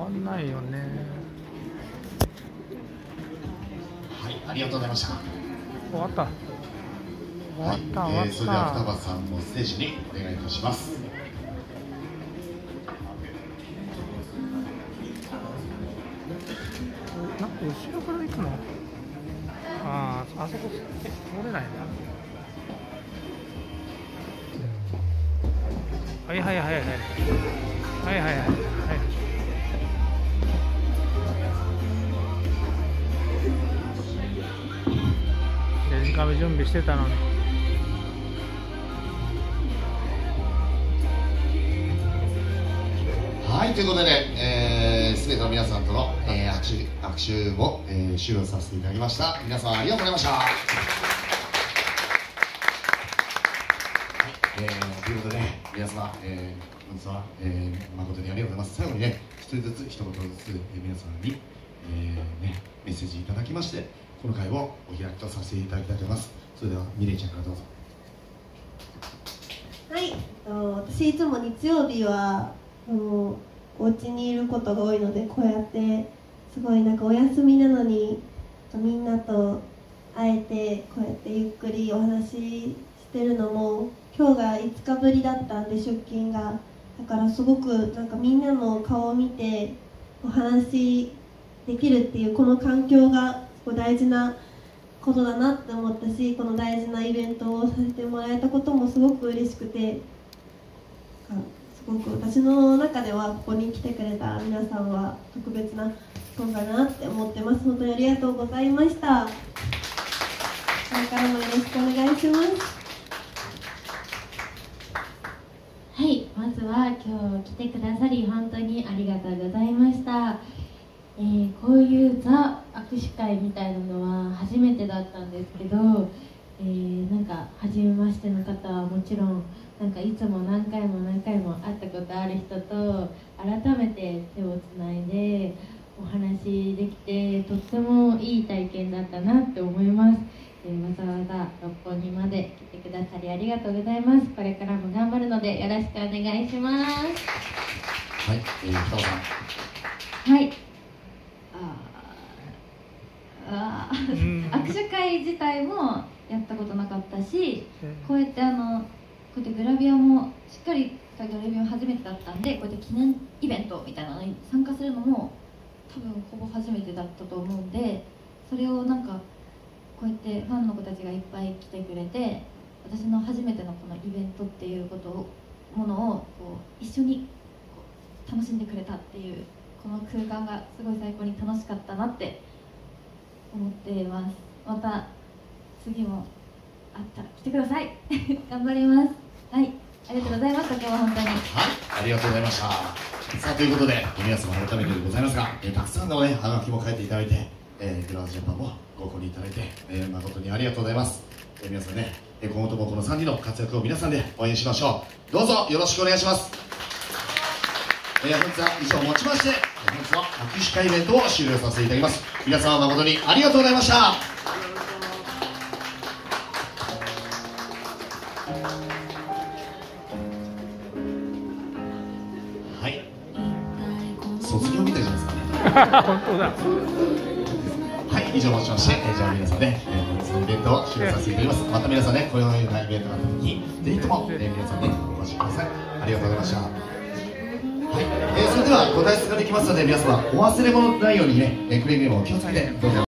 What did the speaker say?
わんないよね。はいありがとうございました。終わった。終わはいった、終わえーそれでは双葉さんのステージにお願いいたします。なんか後ろから行くの？あああそこえ通れないんだはいはいはいはい。はいはいはいはいデジカメ準備してたのに。はいということで、えー、すべての皆さんとの、えー、握手握手を、えー、終了させていただきました。皆さんありがとうございました。はい、えー、ということで皆様、えー、本日は、えー、誠にありがとうございます。最後にね一人ずつ一言ずつ、えー、皆さんに、えーね、メッセージいただきましてこの会をお開きとさせていただきたいと思います。それではミレイちゃんからどうぞ。はい、えっと私いつも日曜日はあのお家にいることが多いのでこうやってすごいなんかお休みなのにみんなと会えてこうやってゆっくりお話ししてるのも今日が5日ぶりだったんで出勤がだからすごくなんかみんなの顔を見てお話できるっていうこの環境がすごい大事なことだなって思ったしこの大事なイベントをさせてもらえたこともすごく嬉しくてすごく私の中ではここに来てくれた皆さんは特別な存在だなって思ってます。本当にありがとうございました。これからもよろしくお願いします。はい、まずは今日来てくださり本当にありがとうございました。えーこういうザ握手会みたいなのは初めてだったんですけど、えーなんか初めましての方はもちろんなんかいつも何回も何回も会ったことある人と改めて手をつないでお話できてとってもいい体験だったなって思います。えーわざわざ六本木まで来てくださりありがとうございます。これからも頑張るのでよろしくお願いします。はい、えー、はい。あーあーうん握手会自体もやったことなかったし、こうやってあのこうやってグラビアもしっかりしたグラビア初めてだったんで、こうやって記念イベントみたいなのに参加するのも多分ほぼ初めてだったと思うんで、それをなんかこうやってファンの子たちがいっぱい来てくれて、私の初めてのこのイベントっていうことをものをこう一緒にこう楽しんでくれたっていうこの空間がすごい最高に楽しかったなって思っていますまた次もあったら来てください 頑張りますはいありがとうございました今日は本当にはい、ありがとうございました。さあ、ということで、皆様改めてでございますが、えーたくさんのね、はがきも書いていただいて、えー、グランジャパンもご購入いただいて、えー誠にありがとうございます。えー皆さんね、今後ともこの3人の活躍を皆さんで応援しましょう。どうぞよろしくお願いします。えー本日は以上をもちまして、えー本日は握手会イベントを終了させていただきます。皆様誠にありがとうございました。はい。卒業みたいじゃないですかね。本当だはい、以上をもちまして、えーじゃあ皆さんね、えー、本日のイベントを終了させていただきます。また皆さんね、このようなイベントがあった時に、ぜひとも、えー皆さんね、お越しください。ありがとうございました。はい、えーそれではご退出ができますので、皆様、お忘れ物ないようにね、えーくれぐれもお気をつけて、どうぞ。